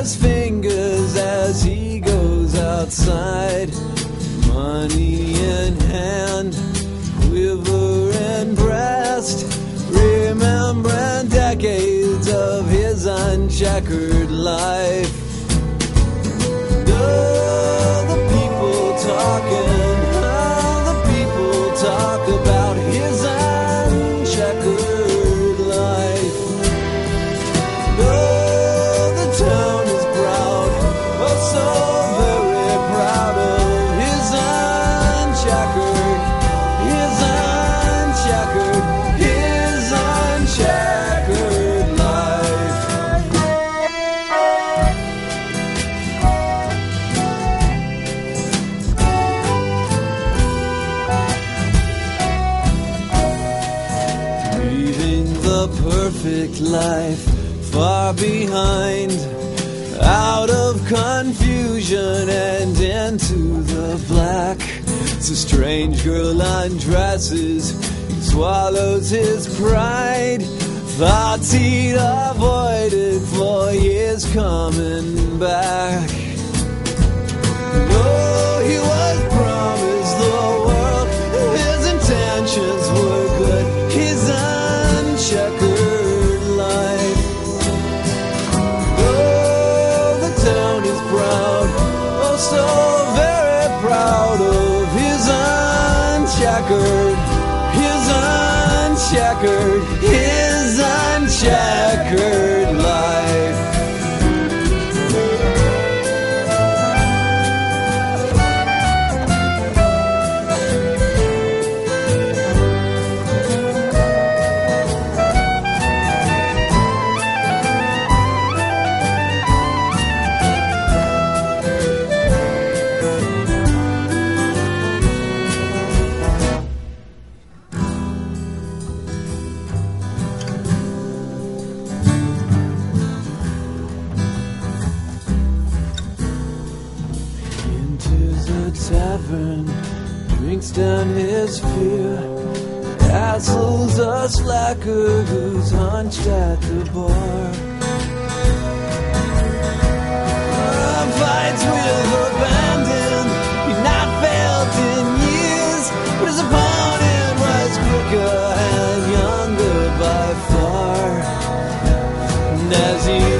his fingers as he goes outside. Money in hand, quiver in breast, remembering decades of his uncheckered life. Oh, the people talking, The perfect life far behind, out of confusion and into the black. It's a strange girl undresses, he swallows his pride. Thoughts he'd avoided for years coming back. Uncheckered. His uncheckered. His A tavern, drinks down his fear, hassles a slacker who's hunched at the bar. Fights with abandon, he'd not felt in years, but his opponent was quicker and younger by far. And as he's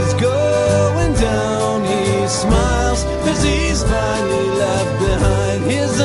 he's finally left behind. His